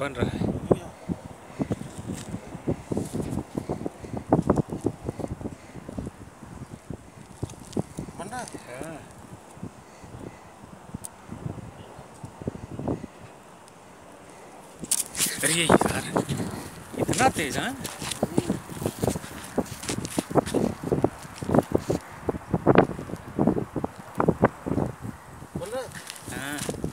बन रहा है बन रहा है हाँ। अरे यार इतना तेज है बन रहा है हाँ